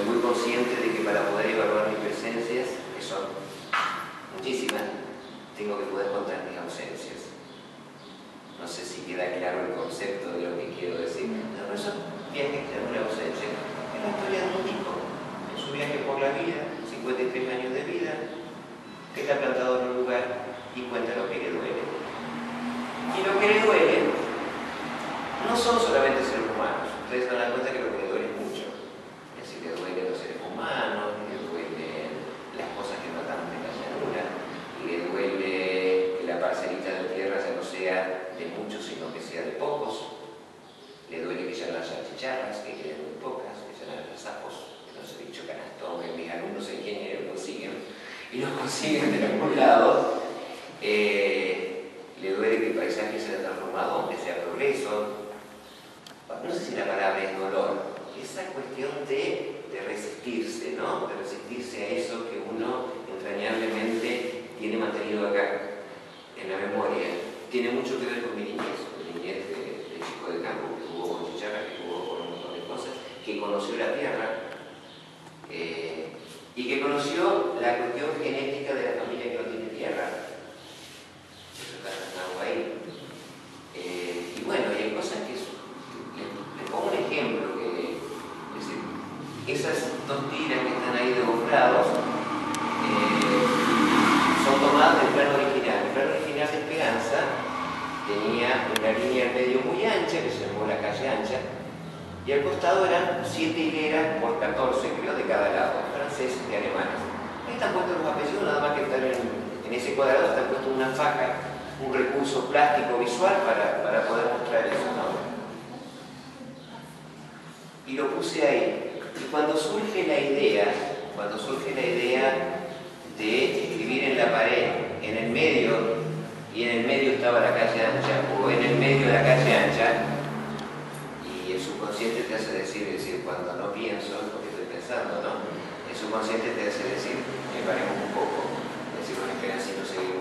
soy muy consciente de que para poder evaluar mis presencias, que son muchísimas, tengo que poder contar mis ausencias. No sé si queda claro el concepto de lo que quiero decir. No son viajes que una ausencia. Es la historia de un tipo en su viaje por la vida, 53 años de vida, que está plantado en un lugar y cuenta lo que le duele. Y lo que le duele no son solamente seres humanos. Ustedes se dan cuenta que lo que le duele es mucho. Es decir, le duele a los seres humanos, le duelen las cosas que matamos en la llanura, le duele que la parcelita de tierra ya no sea de muchos, sino que sea de pocos. Le duele que ya no haya chicharras, que queden muy pocas, que ya no haya sapos, que no se dicho canastón, que mis alumnos ingenieros consiguen y los consiguen de algún lado. Eh, le duele que el paisaje se haya transformado, aunque sea progreso, no sé si la palabra es dolor, esa cuestión de, resistirse, ¿no? De resistirse a eso que uno entrañablemente tiene mantenido acá, en la memoria. Tiene mucho que ver con mi niñez, mi niñez de, chico de campo, que jugó con chicharra, que jugó con un montón de cosas, que conoció la tierra eh, y que conoció la cuestión genética de la familia que no tiene tierra. Eso está ahí. Eh, y bueno, y hay cosas que pongo un ejemplo que esas dos tiras que están ahí de eh, son tomadas del plano original. El plano original de Esperanza tenía una línea en medio muy ancha, que se llamó la calle ancha, y al costado eran siete hileras por 14, creo, de cada lado, franceses y alemanes. Ahí están puestos los apellidos, nada más que están en, ese cuadrado, están puestos una faja, un recurso plástico visual para, para poder mostrar eso. ¿no? y lo puse ahí. Y cuando surge la idea, cuando surge la idea de escribir en la pared, en el medio, y en el medio estaba la calle ancha, o en el medio de la calle ancha, hace decir, decir, cuando no pienso lo que estoy pensando, ¿no? El subconsciente te hace decir, me paremos un poco, decir, con esperanza y no seguimos